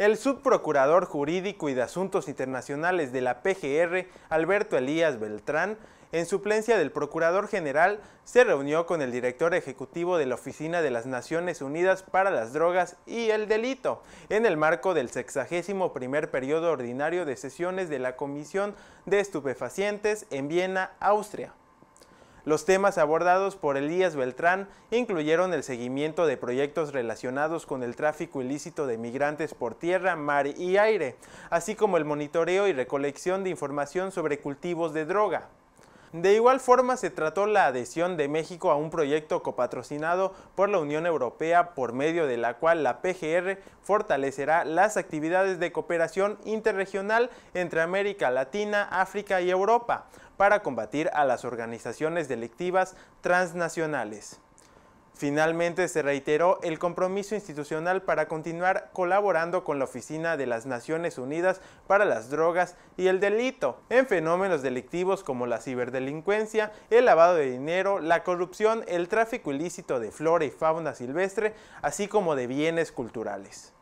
El subprocurador jurídico y de asuntos internacionales de la PGR, Alberto Elías Beltrán, en suplencia del Procurador General, se reunió con el director ejecutivo de la Oficina de las Naciones Unidas para las Drogas y el Delito, en el marco del sexagésimo primer periodo ordinario de sesiones de la Comisión de Estupefacientes en Viena, Austria. Los temas abordados por Elías Beltrán incluyeron el seguimiento de proyectos relacionados con el tráfico ilícito de migrantes por tierra, mar y aire, así como el monitoreo y recolección de información sobre cultivos de droga. De igual forma se trató la adhesión de México a un proyecto copatrocinado por la Unión Europea por medio de la cual la PGR fortalecerá las actividades de cooperación interregional entre América Latina, África y Europa para combatir a las organizaciones delictivas transnacionales. Finalmente se reiteró el compromiso institucional para continuar colaborando con la Oficina de las Naciones Unidas para las Drogas y el Delito en fenómenos delictivos como la ciberdelincuencia, el lavado de dinero, la corrupción, el tráfico ilícito de flora y fauna silvestre, así como de bienes culturales.